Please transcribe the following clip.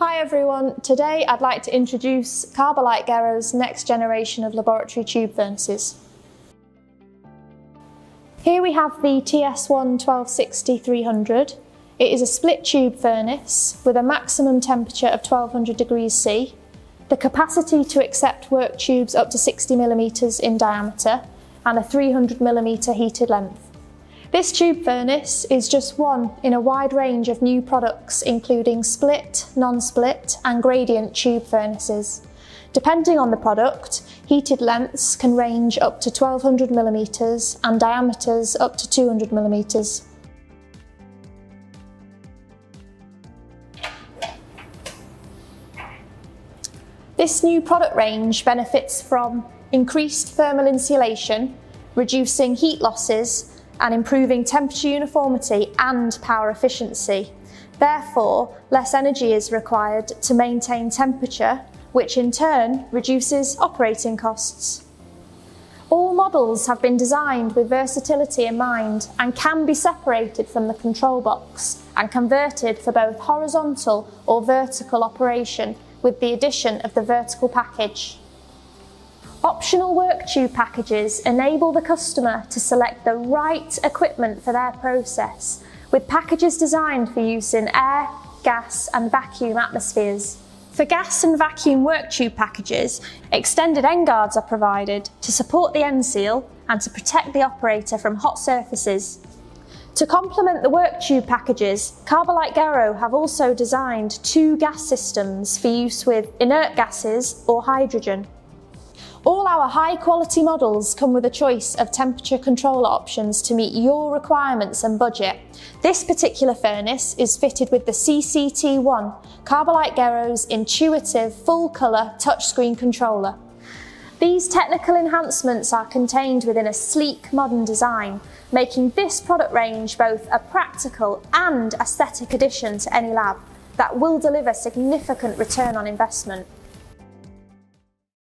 Hi everyone, today I'd like to introduce Carbolite Gero's next generation of laboratory tube furnaces. Here we have the TS1 1260-300. It is a split tube furnace with a maximum temperature of 1200 degrees C, the capacity to accept work tubes up to 60mm in diameter and a 300mm heated length. This tube furnace is just one in a wide range of new products including split, non-split and gradient tube furnaces. Depending on the product, heated lengths can range up to 1200 millimeters and diameters up to 200 millimeters. This new product range benefits from increased thermal insulation, reducing heat losses and improving temperature uniformity and power efficiency. Therefore, less energy is required to maintain temperature, which in turn reduces operating costs. All models have been designed with versatility in mind and can be separated from the control box and converted for both horizontal or vertical operation with the addition of the vertical package. Optional work tube packages enable the customer to select the right equipment for their process, with packages designed for use in air, gas and vacuum atmospheres. For gas and vacuum work tube packages, extended end guards are provided to support the end seal and to protect the operator from hot surfaces. To complement the work tube packages, Carbolite Gero have also designed two gas systems for use with inert gases or hydrogen. All our high quality models come with a choice of temperature controller options to meet your requirements and budget. This particular furnace is fitted with the CCT1, Carbolite Gero's intuitive full colour touchscreen controller. These technical enhancements are contained within a sleek modern design, making this product range both a practical and aesthetic addition to any lab that will deliver significant return on investment.